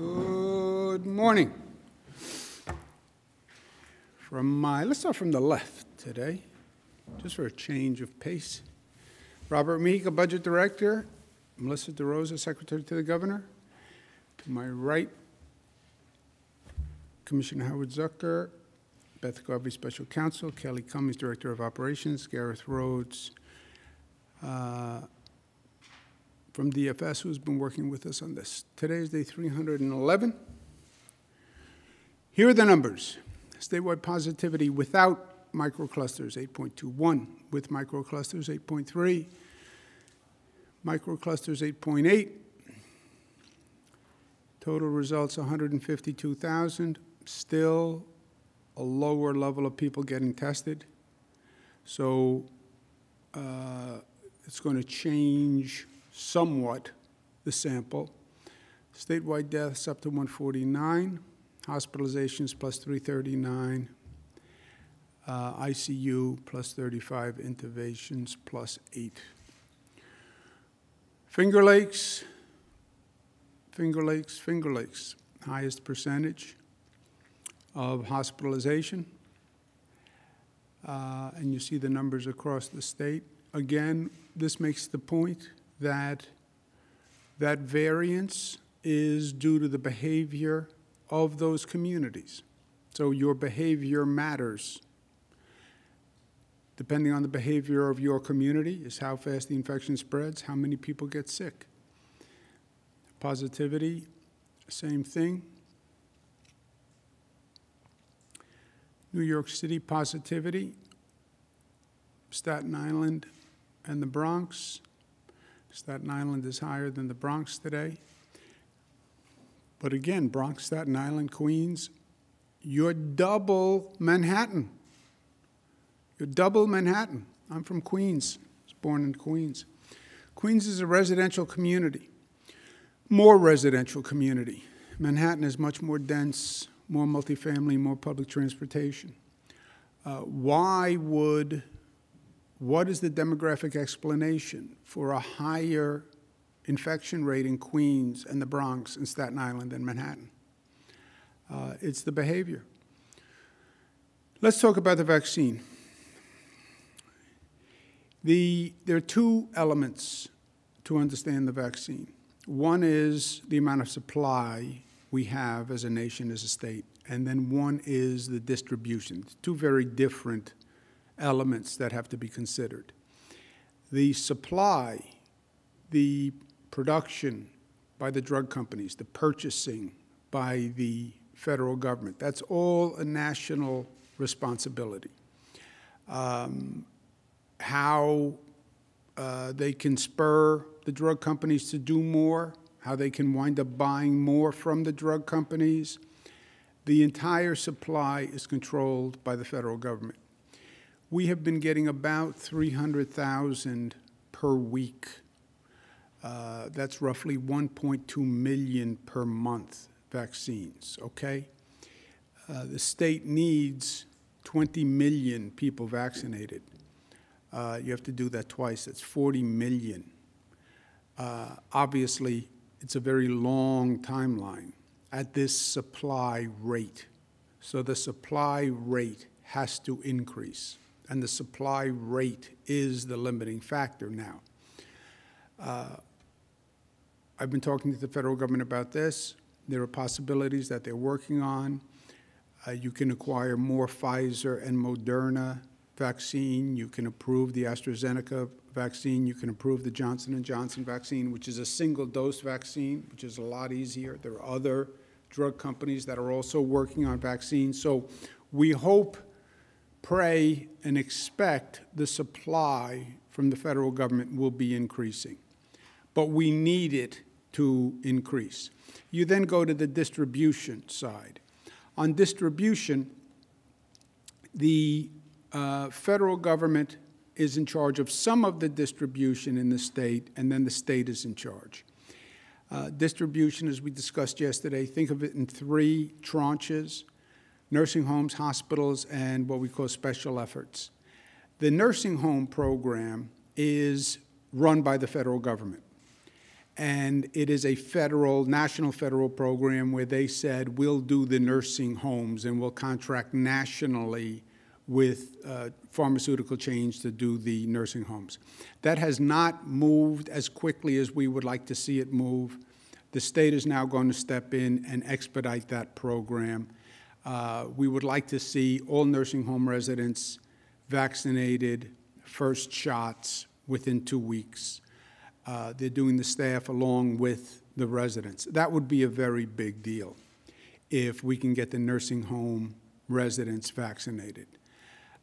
Good morning. From my, let's start from the left today, just for a change of pace. Robert Mujica Budget Director. Melissa DeRosa, Secretary to the Governor. To my right, Commissioner Howard Zucker, Beth Garvey, Special Counsel, Kelly Cummings, Director of Operations, Gareth Rhodes uh, from DFS, who's been working with us on this. Today is day 311. Here are the numbers. Statewide positivity without microclusters, 8.21. With microclusters, 8.3. Microclusters, 8.8. Total results, 152,000. Still a lower level of people getting tested. So uh, it's going to change somewhat the sample. Statewide deaths up to 149, hospitalizations plus 339, uh, ICU plus 35, intubations plus 8. Finger Lakes, Finger Lakes, Finger Lakes, highest percentage of hospitalization. Uh, and you see the numbers across the state. Again, this makes the point that that variance is due to the behavior of those communities. So your behavior matters. Depending on the behavior of your community is how fast the infection spreads, how many people get sick. Positivity, same thing. New York City positivity, Staten Island and the Bronx. Staten Island is higher than the Bronx today. But again, Bronx, Staten Island, Queens, you're double Manhattan. You're double Manhattan. I'm from Queens. I was born in Queens. Queens is a residential community, more residential community. Manhattan is much more dense, more multifamily, more public transportation. Uh, why would, what is the demographic explanation for a higher infection rate in Queens and the Bronx and Staten Island than Manhattan? Uh, it's the behavior. Let's talk about the vaccine. The, there are two elements to understand the vaccine. One is the amount of supply we have as a nation, as a state, and then one is the distribution. Two very different elements that have to be considered. The supply, the production by the drug companies, the purchasing by the federal government, that's all a national responsibility. Um, how uh, they can spur the drug companies to do more how they can wind up buying more from the drug companies. The entire supply is controlled by the federal government. We have been getting about 300,000 per week. Uh, that's roughly 1.2 million per month vaccines, okay? Uh, the state needs 20 million people vaccinated. Uh, you have to do that twice. That's 40 million. Uh, obviously, it's a very long timeline at this supply rate. So the supply rate has to increase, and the supply rate is the limiting factor now. Uh, I've been talking to the federal government about this. There are possibilities that they're working on. Uh, you can acquire more Pfizer and Moderna vaccine. You can approve the AstraZeneca vaccine. You can approve the Johnson & Johnson vaccine, which is a single-dose vaccine, which is a lot easier. There are other drug companies that are also working on vaccines. So we hope, pray, and expect the supply from the federal government will be increasing. But we need it to increase. You then go to the distribution side. On distribution, the uh, federal government is in charge of some of the distribution in the state, and then the state is in charge. Uh, distribution, as we discussed yesterday, think of it in three tranches nursing homes, hospitals, and what we call special efforts. The nursing home program is run by the federal government. And it is a federal, national federal program where they said, we'll do the nursing homes and we'll contract nationally with uh, pharmaceutical chains to do the nursing homes. That has not moved as quickly as we would like to see it move. The state is now going to step in and expedite that program. Uh, we would like to see all nursing home residents vaccinated, first shots within two weeks. Uh, they're doing the staff along with the residents. That would be a very big deal if we can get the nursing home residents vaccinated.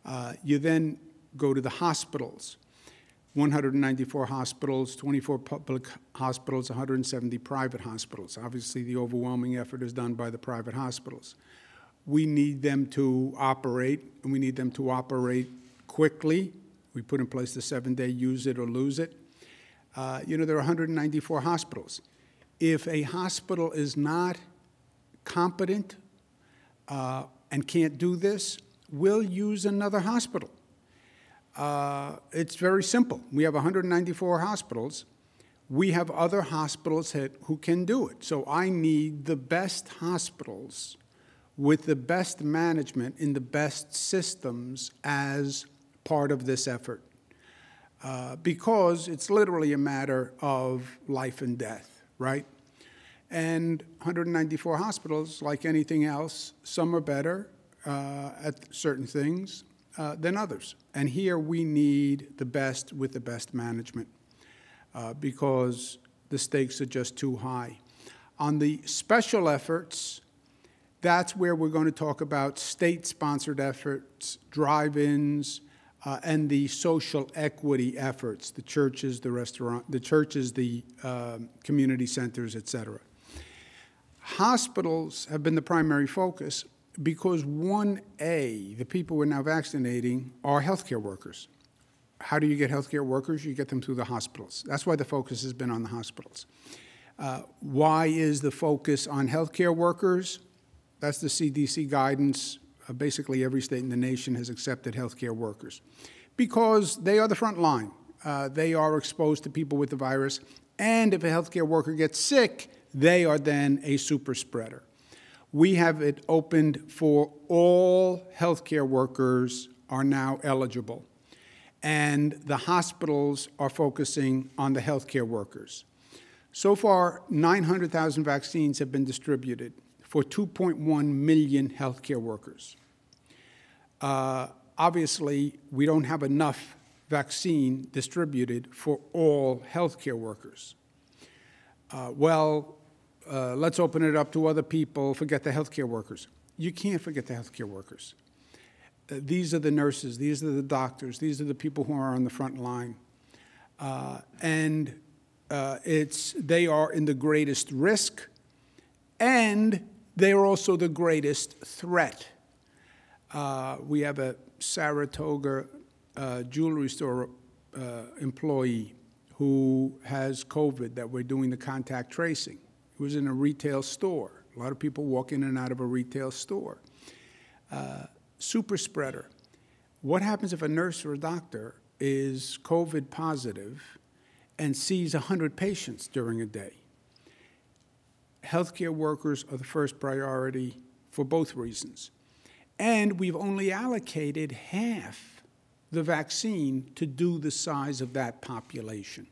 Uh, you then go to the hospitals. 194 hospitals, 24 public hospitals, 170 private hospitals. Obviously, the overwhelming effort is done by the private hospitals. We need them to operate, and we need them to operate quickly. We put in place the seven day use it or lose it. Uh, you know, there are 194 hospitals. If a hospital is not competent uh, and can't do this, we'll use another hospital. Uh, it's very simple. We have 194 hospitals. We have other hospitals that, who can do it. So I need the best hospitals with the best management in the best systems as part of this effort uh, because it's literally a matter of life and death, right? And 194 hospitals, like anything else, some are better uh, at certain things uh, than others. And here we need the best with the best management uh, because the stakes are just too high. On the special efforts, that's where we're going to talk about state sponsored efforts, drive ins, uh, and the social equity efforts, the churches, the restaurant, the churches, the uh, community centers, et cetera. Hospitals have been the primary focus because 1A, the people we're now vaccinating, are healthcare workers. How do you get healthcare workers? You get them through the hospitals. That's why the focus has been on the hospitals. Uh, why is the focus on healthcare workers? That's the CDC guidance uh, basically every state in the nation has accepted healthcare workers because they are the front line. Uh, they are exposed to people with the virus, and if a healthcare worker gets sick, they are then a super spreader. We have it opened for all healthcare workers are now eligible, and the hospitals are focusing on the healthcare workers. So far, 900,000 vaccines have been distributed for 2.1 million healthcare workers. Uh, obviously, we don't have enough vaccine distributed for all healthcare workers. Uh, well, uh, let's open it up to other people, forget the healthcare workers. You can't forget the healthcare workers. Uh, these are the nurses, these are the doctors, these are the people who are on the front line. Uh, and uh, it's, they are in the greatest risk and they are also the greatest threat. Uh, we have a Saratoga uh, jewelry store uh, employee who has COVID that we're doing the contact tracing. He was in a retail store. A lot of people walk in and out of a retail store. Uh, super spreader. What happens if a nurse or a doctor is COVID positive and sees 100 patients during a day? Healthcare workers are the first priority for both reasons. And we've only allocated half the vaccine to do the size of that population.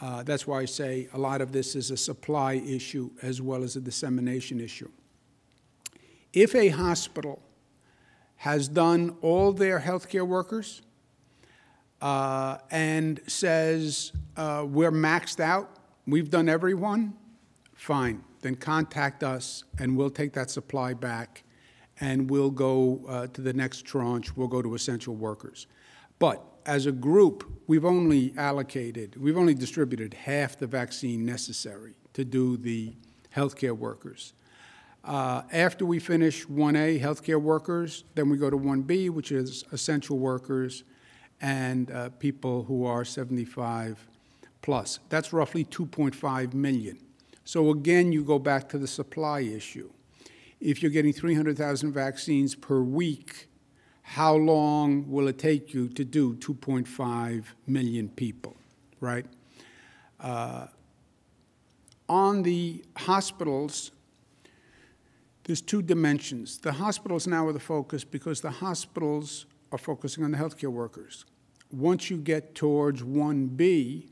Uh, that's why I say a lot of this is a supply issue as well as a dissemination issue. If a hospital has done all their healthcare workers uh, and says, uh, we're maxed out, we've done everyone, fine, then contact us and we'll take that supply back and we'll go uh, to the next tranche, we'll go to essential workers. But as a group, we've only allocated, we've only distributed half the vaccine necessary to do the healthcare workers. Uh, after we finish 1A, healthcare workers, then we go to 1B, which is essential workers and uh, people who are 75 plus. That's roughly 2.5 million. So again, you go back to the supply issue. If you're getting 300,000 vaccines per week, how long will it take you to do 2.5 million people, right? Uh, On the hospitals, there's two dimensions. The hospitals now are the focus because the hospitals are focusing on the healthcare workers. Once you get towards 1B,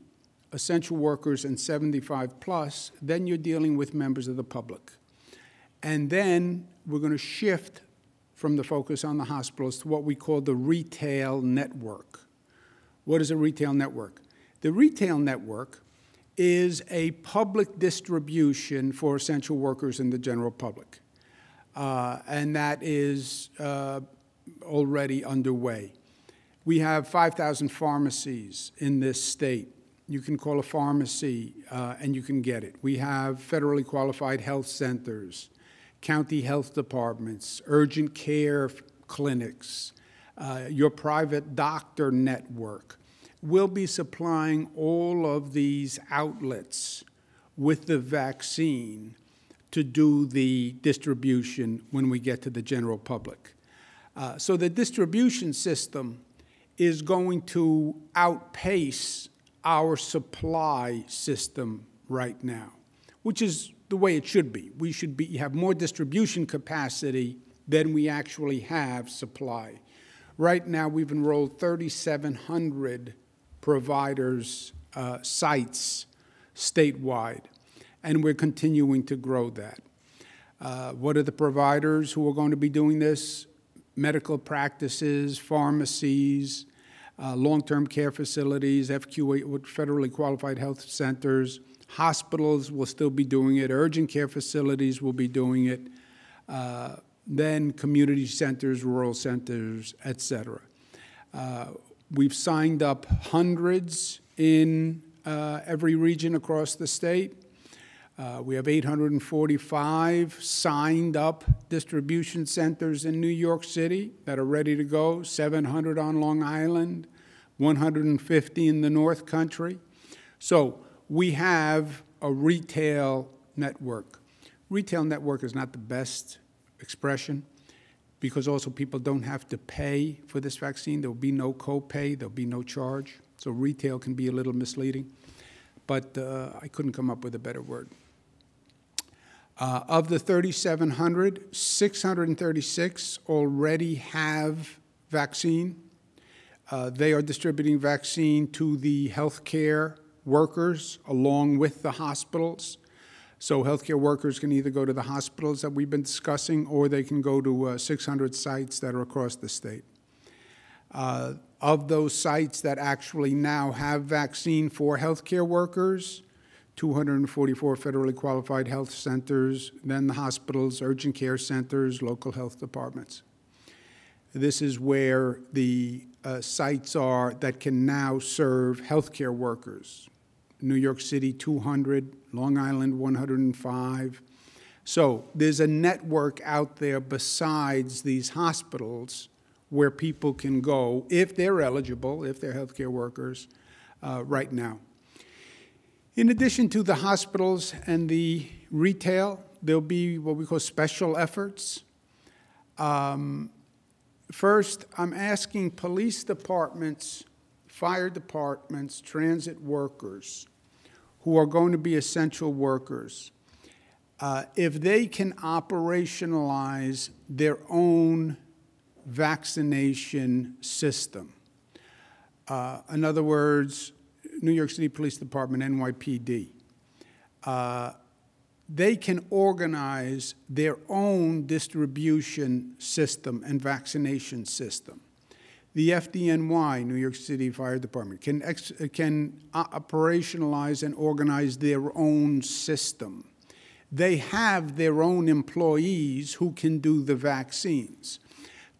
essential workers and 75 plus, then you're dealing with members of the public. And then we're going to shift from the focus on the hospitals to what we call the retail network. What is a retail network? The retail network is a public distribution for essential workers in the general public. Uh, and that is uh, already underway. We have 5,000 pharmacies in this state. You can call a pharmacy uh, and you can get it. We have federally qualified health centers, county health departments, urgent care clinics, uh, your private doctor network. We'll be supplying all of these outlets with the vaccine to do the distribution when we get to the general public. Uh, so the distribution system is going to outpace our supply system right now, which is the way it should be. We should be, have more distribution capacity than we actually have supply. Right now, we've enrolled 3,700 providers, uh, sites statewide and we're continuing to grow that. Uh, what are the providers who are going to be doing this? Medical practices, pharmacies, uh, long-term care facilities, FQA, federally qualified health centers, hospitals will still be doing it, urgent care facilities will be doing it, uh, then community centers, rural centers, et cetera. Uh, we've signed up hundreds in uh, every region across the state. Uh, we have 845 signed up distribution centers in New York City that are ready to go, 700 on Long Island, 150 in the North Country. So we have a retail network. Retail network is not the best expression because also people don't have to pay for this vaccine. There will be no copay, there'll be no charge. So retail can be a little misleading, but uh, I couldn't come up with a better word. Uh, of the 3,700, 636 already have vaccine. Uh, they are distributing vaccine to the healthcare workers along with the hospitals. So healthcare workers can either go to the hospitals that we've been discussing or they can go to uh, 600 sites that are across the state. Uh, of those sites that actually now have vaccine for healthcare workers, 244 federally qualified health centers, then the hospitals, urgent care centers, local health departments. This is where the uh, sites are that can now serve healthcare workers. New York City, 200, Long Island, 105. So there's a network out there besides these hospitals where people can go if they're eligible, if they're healthcare workers, uh, right now. In addition to the hospitals and the retail, there'll be what we call special efforts. Um, first, I'm asking police departments, fire departments, transit workers who are going to be essential workers, uh, if they can operationalize their own vaccination system. Uh, in other words, New York City Police Department, NYPD, uh, they can organize their own distribution system and vaccination system. The FDNY, New York City Fire Department, can, can operationalize and organize their own system. They have their own employees who can do the vaccines.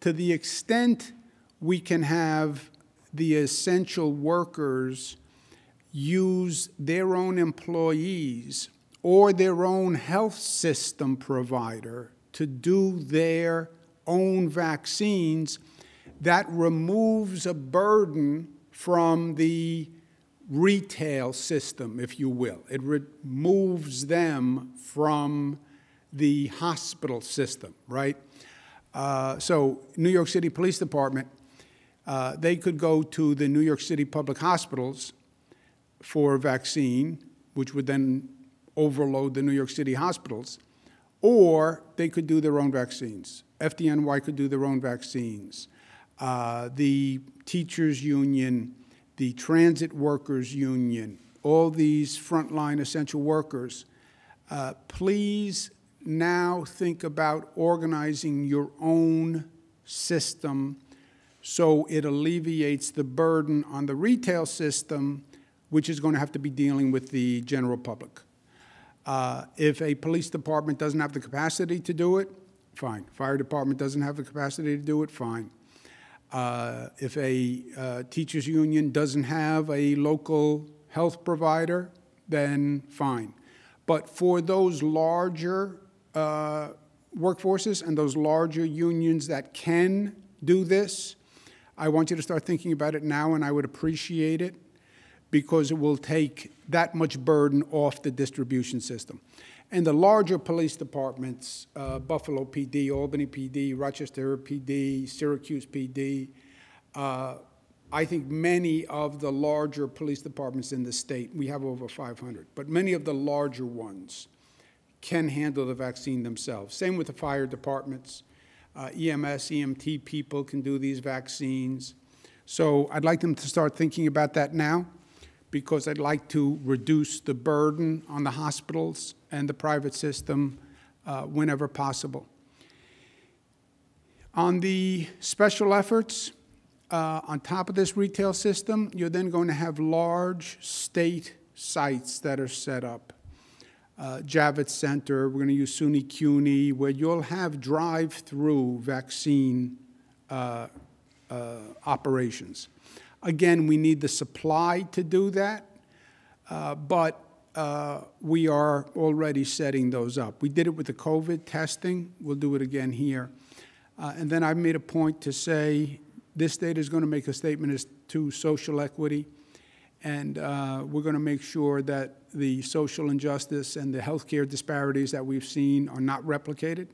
To the extent we can have the essential workers use their own employees or their own health system provider to do their own vaccines, that removes a burden from the retail system, if you will. It removes them from the hospital system, right? Uh, so, New York City Police Department, uh, they could go to the New York City public hospitals for a vaccine, which would then overload the New York City hospitals, or they could do their own vaccines. FDNY could do their own vaccines. Uh, the teachers union, the transit workers union, all these frontline essential workers, uh, please now think about organizing your own system so it alleviates the burden on the retail system, which is going to have to be dealing with the general public. Uh, if a police department doesn't have the capacity to do it, fine. Fire department doesn't have the capacity to do it, fine. Uh, if a uh, teachers union doesn't have a local health provider, then fine. But for those larger uh, workforces and those larger unions that can do this, I want you to start thinking about it now, and I would appreciate it because it will take that much burden off the distribution system. And the larger police departments, uh, Buffalo PD, Albany PD, Rochester PD, Syracuse PD, uh, I think many of the larger police departments in the state, we have over 500, but many of the larger ones can handle the vaccine themselves. Same with the fire departments. Uh, EMS, EMT people can do these vaccines. So I'd like them to start thinking about that now because I'd like to reduce the burden on the hospitals and the private system uh, whenever possible. On the special efforts, uh, on top of this retail system, you're then going to have large state sites that are set up uh, Javits Center, we're going to use SUNY CUNY, where you'll have drive-through vaccine uh, uh, operations. Again, we need the supply to do that, uh, but uh, we are already setting those up. We did it with the COVID testing. We'll do it again here. Uh, and then I've made a point to say this state is going to make a statement as to social equity. And uh, we're going to make sure that the social injustice and the healthcare disparities that we've seen are not replicated.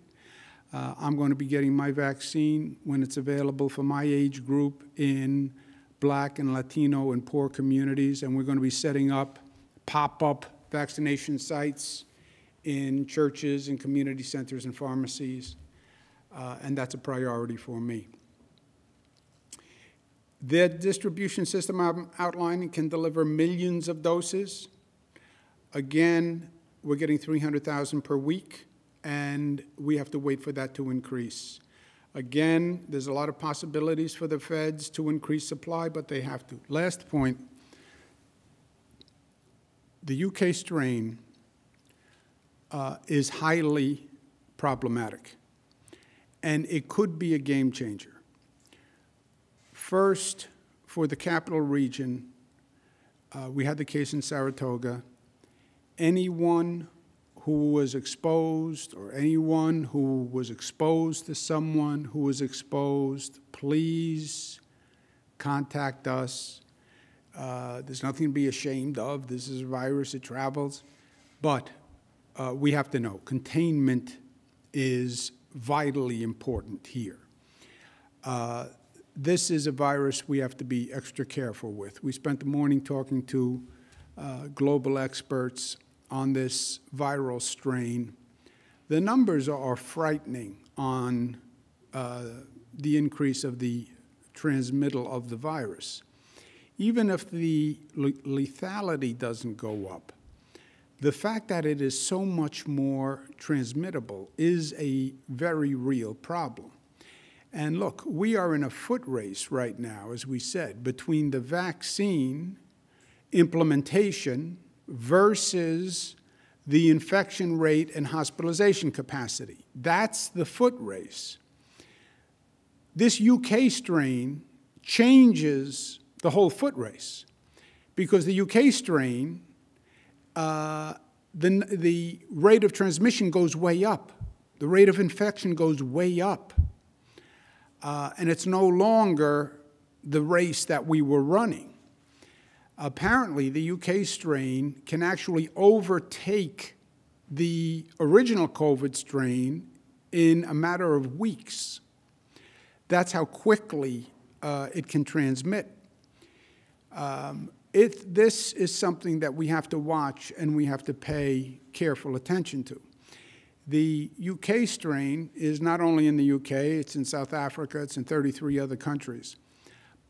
Uh, I'm going to be getting my vaccine when it's available for my age group in black and Latino and poor communities, and we're going to be setting up pop-up vaccination sites in churches and community centers and pharmacies, uh, and that's a priority for me. The distribution system I'm outlining can deliver millions of doses. Again, we're getting 300,000 per week, and we have to wait for that to increase. Again, there's a lot of possibilities for the feds to increase supply, but they have to. Last point, the UK strain uh, is highly problematic, and it could be a game changer. First, for the capital region, uh, we had the case in Saratoga. Anyone who was exposed or anyone who was exposed to someone who was exposed, please contact us. Uh, there's nothing to be ashamed of. This is a virus, it travels. But uh, we have to know containment is vitally important here. Uh, this is a virus we have to be extra careful with. We spent the morning talking to uh, global experts on this viral strain. The numbers are frightening on uh, the increase of the transmittal of the virus. Even if the lethality doesn't go up, the fact that it is so much more transmittable is a very real problem. And look, we are in a foot race right now, as we said, between the vaccine implementation versus the infection rate and hospitalization capacity. That's the foot race. This UK strain changes the whole foot race because the UK strain, uh, the, the rate of transmission goes way up, the rate of infection goes way up uh, and it's no longer the race that we were running. Apparently, the UK strain can actually overtake the original COVID strain in a matter of weeks. That's how quickly uh, it can transmit. Um, it, this is something that we have to watch and we have to pay careful attention to. The UK strain is not only in the UK, it's in South Africa, it's in 33 other countries.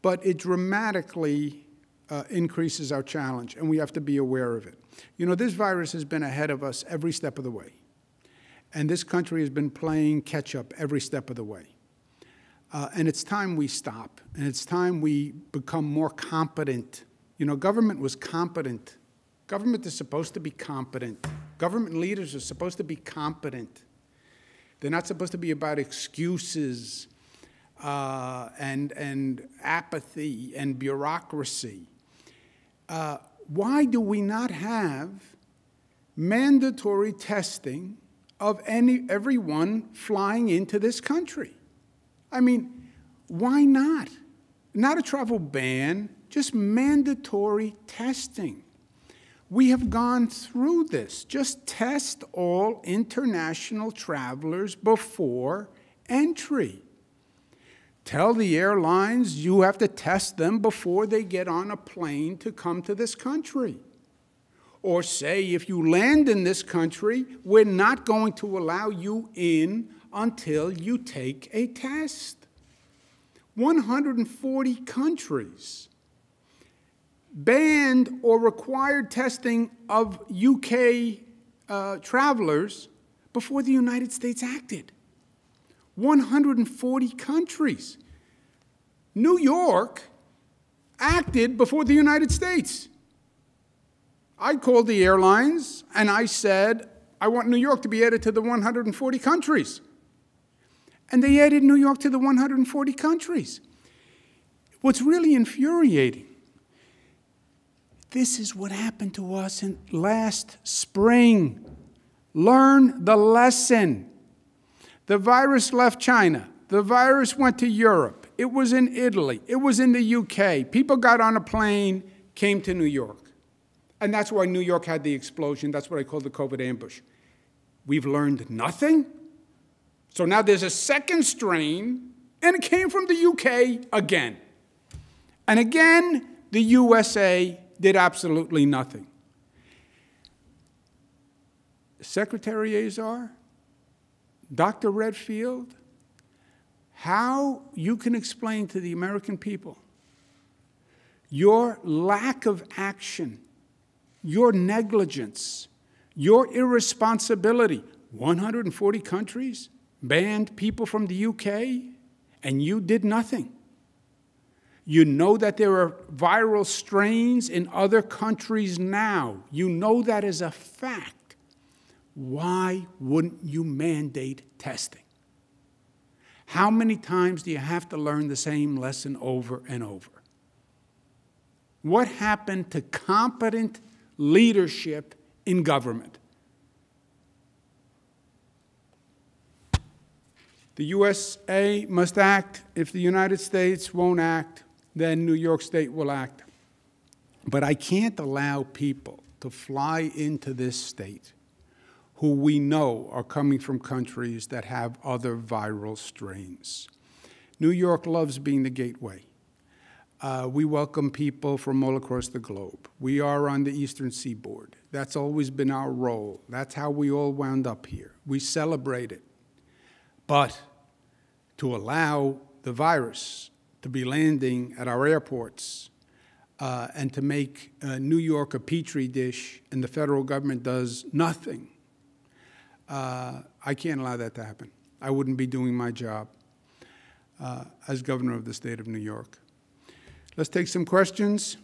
But it dramatically uh, increases our challenge, and we have to be aware of it. You know, this virus has been ahead of us every step of the way. And this country has been playing catch up every step of the way. Uh, and it's time we stop, and it's time we become more competent. You know, government was competent. Government is supposed to be competent. Government leaders are supposed to be competent. They're not supposed to be about excuses uh, and, and apathy and bureaucracy. Uh, why do we not have mandatory testing of any, everyone flying into this country? I mean, why not? Not a travel ban, just mandatory testing. We have gone through this. Just test all international travelers before entry. Tell the airlines you have to test them before they get on a plane to come to this country. Or say, if you land in this country, we're not going to allow you in until you take a test. 140 countries banned or required testing of UK uh, travelers before the United States acted. 140 countries. New York acted before the United States. I called the airlines and I said, I want New York to be added to the 140 countries. And they added New York to the 140 countries. What's really infuriating this is what happened to us in last spring. Learn the lesson. The virus left China. The virus went to Europe. It was in Italy. It was in the UK. People got on a plane, came to New York. And that's why New York had the explosion. That's what I call the COVID ambush. We've learned nothing. So now there's a second strain, and it came from the UK again. And again, the USA did absolutely nothing. Secretary Azar, Dr. Redfield, how you can explain to the American people your lack of action, your negligence, your irresponsibility. 140 countries banned people from the UK, and you did nothing. You know that there are viral strains in other countries now. You know that as a fact. Why wouldn't you mandate testing? How many times do you have to learn the same lesson over and over? What happened to competent leadership in government? The USA must act. If the United States won't act, then New York State will act. But I can't allow people to fly into this state who we know are coming from countries that have other viral strains. New York loves being the gateway. Uh, we welcome people from all across the globe. We are on the eastern seaboard. That's always been our role. That's how we all wound up here. We celebrate it. But to allow the virus to be landing at our airports uh, and to make uh, New York a petri dish and the federal government does nothing, uh, I can't allow that to happen. I wouldn't be doing my job uh, as governor of the state of New York. Let's take some questions.